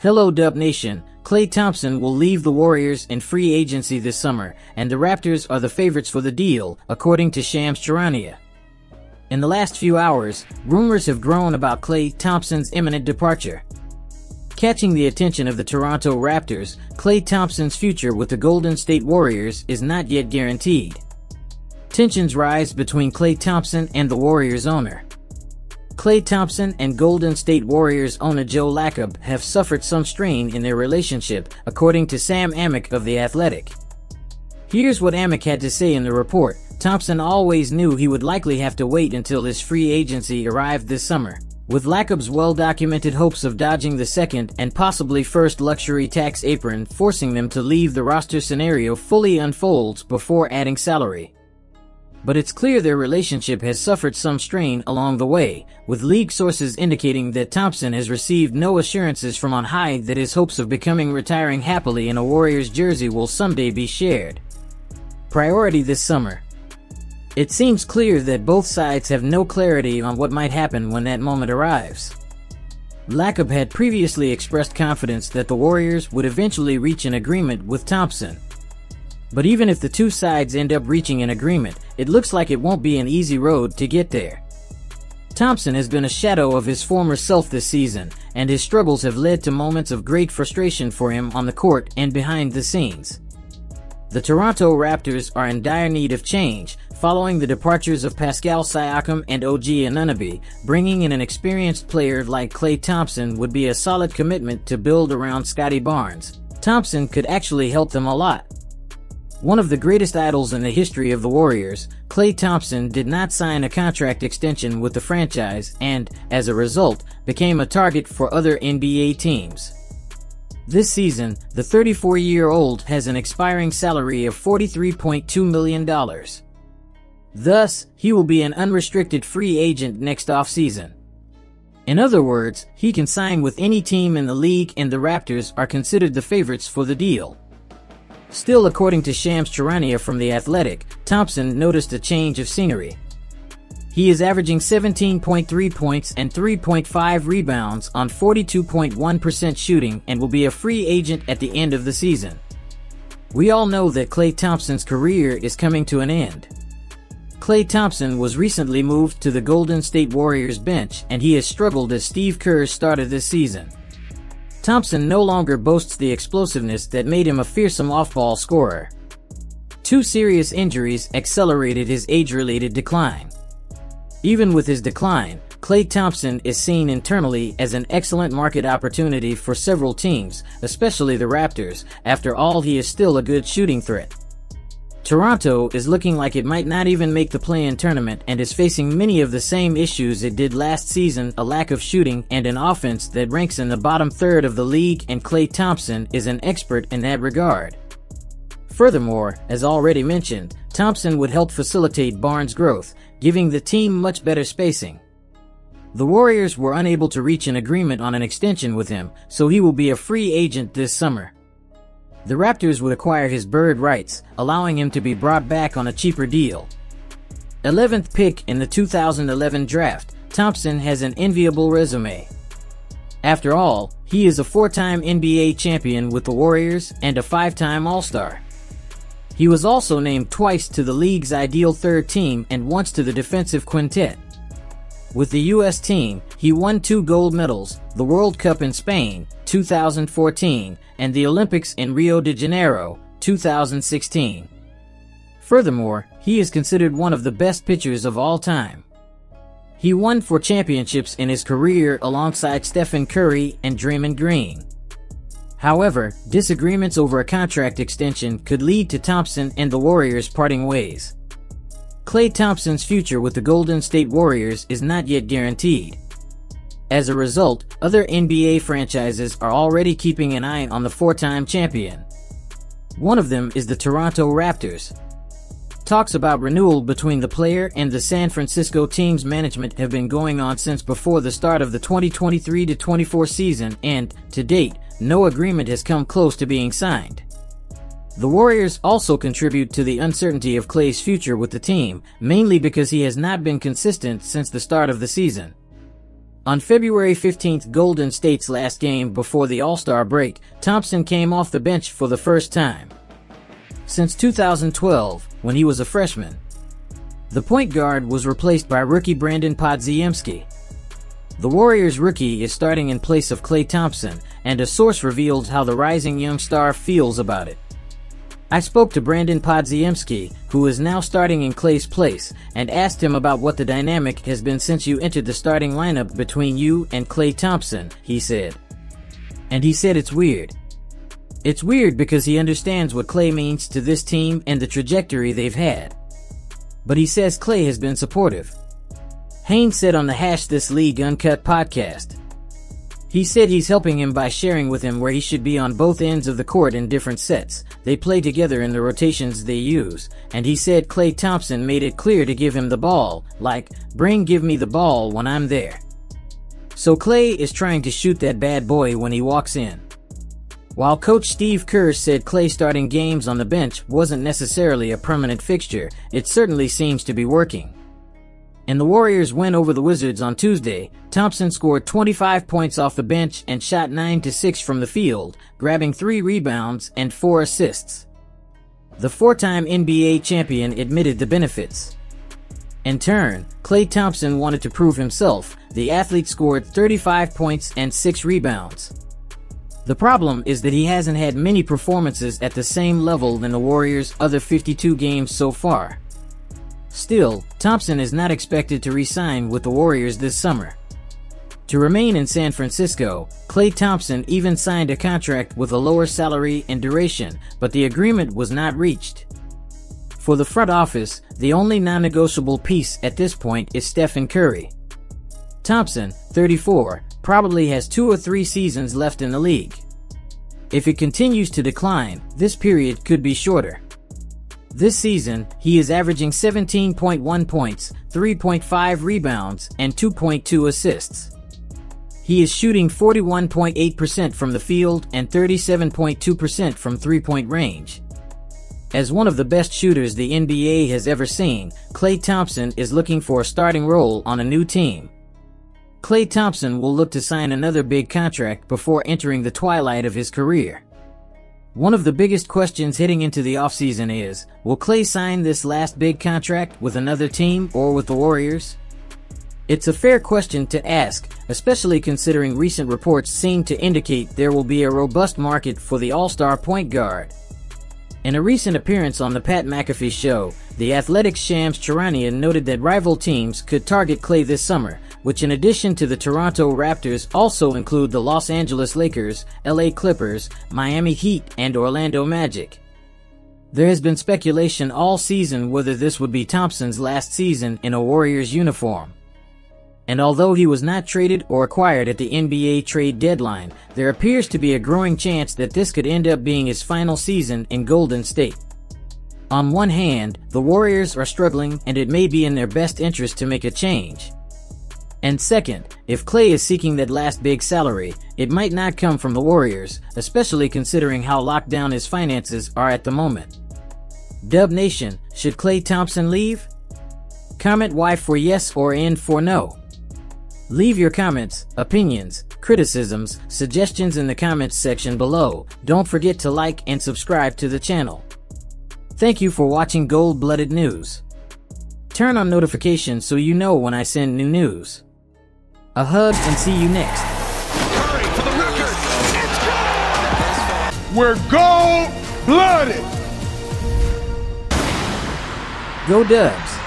Hello Dub Nation, Klay Thompson will leave the Warriors in free agency this summer, and the Raptors are the favorites for the deal, according to Shams Charania. In the last few hours, rumors have grown about Klay Thompson's imminent departure. Catching the attention of the Toronto Raptors, Klay Thompson's future with the Golden State Warriors is not yet guaranteed. Tensions rise between Klay Thompson and the Warriors owner. Klay Thompson and Golden State Warriors owner Joe Lacob have suffered some strain in their relationship, according to Sam Amick of The Athletic. Here's what Amick had to say in the report. Thompson always knew he would likely have to wait until his free agency arrived this summer. With Lacob's well-documented hopes of dodging the second and possibly first luxury tax apron forcing them to leave the roster scenario fully unfolds before adding salary but it's clear their relationship has suffered some strain along the way, with league sources indicating that Thompson has received no assurances from on high that his hopes of becoming retiring happily in a Warriors jersey will someday be shared. Priority this summer. It seems clear that both sides have no clarity on what might happen when that moment arrives. Lacob had previously expressed confidence that the Warriors would eventually reach an agreement with Thompson, but even if the two sides end up reaching an agreement, it looks like it won't be an easy road to get there. Thompson has been a shadow of his former self this season, and his struggles have led to moments of great frustration for him on the court and behind the scenes. The Toronto Raptors are in dire need of change, following the departures of Pascal Siakam and OG Anunoby, bringing in an experienced player like Klay Thompson would be a solid commitment to build around Scottie Barnes. Thompson could actually help them a lot. One of the greatest idols in the history of the Warriors, Klay Thompson did not sign a contract extension with the franchise and, as a result, became a target for other NBA teams. This season, the 34-year-old has an expiring salary of $43.2 million. Thus, he will be an unrestricted free agent next offseason. In other words, he can sign with any team in the league and the Raptors are considered the favorites for the deal. Still according to Shams Charania from The Athletic, Thompson noticed a change of scenery. He is averaging 17.3 points and 3.5 rebounds on 42.1% shooting and will be a free agent at the end of the season. We all know that Klay Thompson's career is coming to an end. Klay Thompson was recently moved to the Golden State Warriors bench and he has struggled as Steve Kerr started this season. Thompson no longer boasts the explosiveness that made him a fearsome off-ball scorer. Two serious injuries accelerated his age-related decline. Even with his decline, Klay Thompson is seen internally as an excellent market opportunity for several teams, especially the Raptors. After all, he is still a good shooting threat. Toronto is looking like it might not even make the play-in tournament and is facing many of the same issues it did last season, a lack of shooting and an offense that ranks in the bottom third of the league and Klay Thompson is an expert in that regard. Furthermore, as already mentioned, Thompson would help facilitate Barnes' growth, giving the team much better spacing. The Warriors were unable to reach an agreement on an extension with him, so he will be a free agent this summer. The Raptors would acquire his bird rights, allowing him to be brought back on a cheaper deal. 11th pick in the 2011 draft, Thompson has an enviable resume. After all, he is a four-time NBA champion with the Warriors and a five-time All-Star. He was also named twice to the league's ideal third team and once to the defensive quintet. With the U.S. team, he won two gold medals, the World Cup in Spain, 2014, and the Olympics in Rio de Janeiro, 2016. Furthermore, he is considered one of the best pitchers of all time. He won four championships in his career alongside Stephen Curry and Draymond Green. However, disagreements over a contract extension could lead to Thompson and the Warriors parting ways. Klay Thompson's future with the Golden State Warriors is not yet guaranteed. As a result, other NBA franchises are already keeping an eye on the four-time champion. One of them is the Toronto Raptors. Talks about renewal between the player and the San Francisco team's management have been going on since before the start of the 2023-24 season and, to date, no agreement has come close to being signed. The Warriors also contribute to the uncertainty of Klay's future with the team, mainly because he has not been consistent since the start of the season. On February 15th, Golden State's last game before the All-Star break, Thompson came off the bench for the first time. Since 2012, when he was a freshman, the point guard was replaced by rookie Brandon Podziemski. The Warriors rookie is starting in place of Klay Thompson, and a source revealed how the rising young star feels about it. I spoke to Brandon Podziemski, who is now starting in Klay's place, and asked him about what the dynamic has been since you entered the starting lineup between you and Klay Thompson, he said. And he said it's weird. It's weird because he understands what Klay means to this team and the trajectory they've had. But he says Klay has been supportive. Haynes said on the Hash This League Uncut podcast. He said he's helping him by sharing with him where he should be on both ends of the court in different sets. They play together in the rotations they use, and he said Klay Thompson made it clear to give him the ball, like, bring give me the ball when I'm there. So Klay is trying to shoot that bad boy when he walks in. While coach Steve Kerr said Klay starting games on the bench wasn't necessarily a permanent fixture, it certainly seems to be working. In the Warriors' win over the Wizards on Tuesday, Thompson scored 25 points off the bench and shot 9 to 6 from the field, grabbing 3 rebounds and 4 assists. The four-time NBA champion admitted the benefits. In turn, Klay Thompson wanted to prove himself. The athlete scored 35 points and 6 rebounds. The problem is that he hasn't had many performances at the same level than the Warriors' other 52 games so far. Still, Thompson is not expected to re-sign with the Warriors this summer. To remain in San Francisco, Klay Thompson even signed a contract with a lower salary and duration, but the agreement was not reached. For the front office, the only non-negotiable piece at this point is Stephen Curry. Thompson, 34, probably has two or three seasons left in the league. If it continues to decline, this period could be shorter. This season, he is averaging 17.1 points, 3.5 rebounds, and 2.2 assists. He is shooting 41.8% from the field and 37.2% from three-point range. As one of the best shooters the NBA has ever seen, Klay Thompson is looking for a starting role on a new team. Klay Thompson will look to sign another big contract before entering the twilight of his career. One of the biggest questions heading into the offseason is, will Klay sign this last big contract with another team or with the Warriors? It's a fair question to ask, especially considering recent reports seem to indicate there will be a robust market for the all-star point guard. In a recent appearance on the Pat McAfee show, the Athletic's Shams Charania noted that rival teams could target Klay this summer, which in addition to the Toronto Raptors also include the Los Angeles Lakers, LA Clippers, Miami Heat, and Orlando Magic. There has been speculation all season whether this would be Thompson's last season in a Warriors uniform. And although he was not traded or acquired at the NBA trade deadline, there appears to be a growing chance that this could end up being his final season in Golden State. On one hand, the Warriors are struggling and it may be in their best interest to make a change. And second, if Klay is seeking that last big salary, it might not come from the Warriors, especially considering how locked down his finances are at the moment. Dub Nation, should Klay Thompson leave? Comment Y for yes or N for no. Leave your comments, opinions, criticisms, suggestions in the comments section below. Don't forget to like and subscribe to the channel. Thank you for watching Gold Blooded News. Turn on notifications so you know when I send new news. A hug and see you next. Curry for the record. It's good. We're gold blooded. Go Dubs!